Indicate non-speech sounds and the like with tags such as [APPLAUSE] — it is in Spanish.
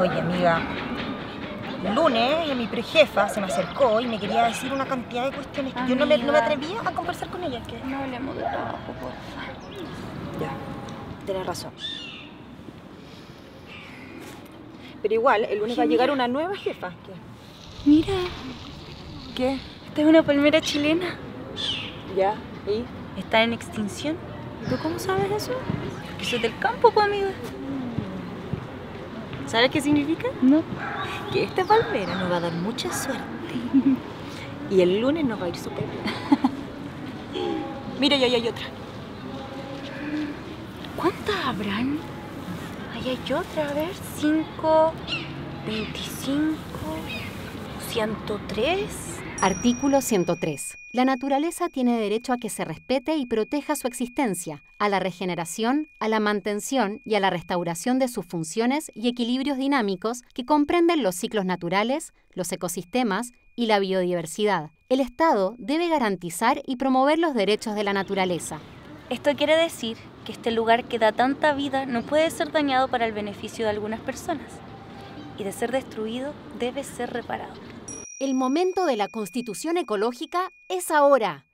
Oye, amiga, el lunes mi prejefa se me acercó y me quería decir una cantidad de cuestiones que yo no me, no me atrevía a conversar con ella. que No hablemos de trabajo, porfa. Ya, tienes razón. Pero igual, el lunes va a llegar una nueva jefa. ¿Qué? Mira, ¿Qué? esta es una palmera chilena. ¿Ya? ¿Y? Está en extinción. ¿Y tú cómo sabes eso? Porque soy del campo, pues, amiga. ¿Sabes qué significa? No. Que esta palmera nos va a dar mucha suerte. [LAUGHS] Y el lunes nos va a ir súper bien. [LAUGHS] Mira, ya hay otra. ¿Cuántas habrán? Ahí hay otra, a ver. 5, 25, 103. Artículo 103. La naturaleza tiene derecho a que se respete y proteja su existencia, a la regeneración, a la mantención y a la restauración de sus funciones y equilibrios dinámicos que comprenden los ciclos naturales, los ecosistemas y la biodiversidad. El Estado debe garantizar y promover los derechos de la naturaleza. Esto quiere decir que este lugar que da tanta vida no puede ser dañado para el beneficio de algunas personas. Y de ser destruido, debe ser reparado. El momento de la constitución ecológica es ahora.